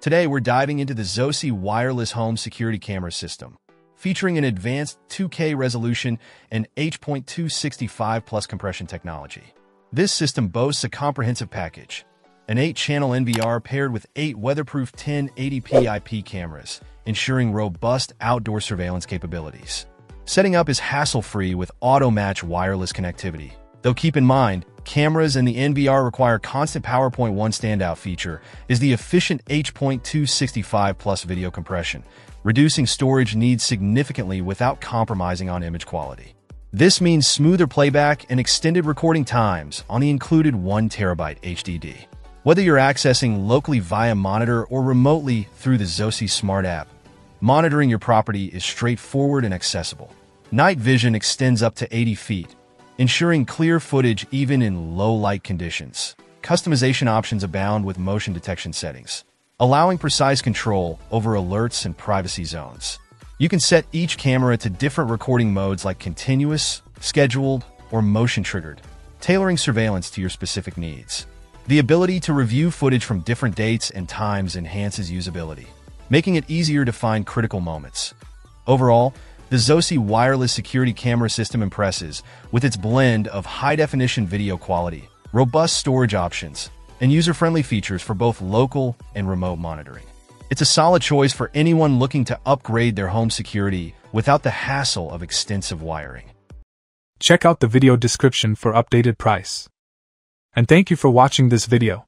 Today, we're diving into the Zosi wireless home security camera system, featuring an advanced 2K resolution and H.265 plus compression technology. This system boasts a comprehensive package, an 8-channel NVR paired with 8 weatherproof 1080p IP cameras, ensuring robust outdoor surveillance capabilities. Setting up is hassle-free with auto-match wireless connectivity. Though keep in mind, cameras and the NVR require constant PowerPoint 1 standout feature is the efficient H.265 plus video compression, reducing storage needs significantly without compromising on image quality. This means smoother playback and extended recording times on the included 1TB HDD. Whether you're accessing locally via monitor or remotely through the Zosi Smart app, monitoring your property is straightforward and accessible. Night vision extends up to 80 feet, ensuring clear footage even in low light conditions. Customization options abound with motion detection settings, allowing precise control over alerts and privacy zones. You can set each camera to different recording modes like continuous, scheduled, or motion triggered, tailoring surveillance to your specific needs. The ability to review footage from different dates and times enhances usability, making it easier to find critical moments. Overall, the Zosi wireless security camera system impresses with its blend of high-definition video quality, robust storage options, and user-friendly features for both local and remote monitoring. It's a solid choice for anyone looking to upgrade their home security without the hassle of extensive wiring. Check out the video description for updated price. And thank you for watching this video.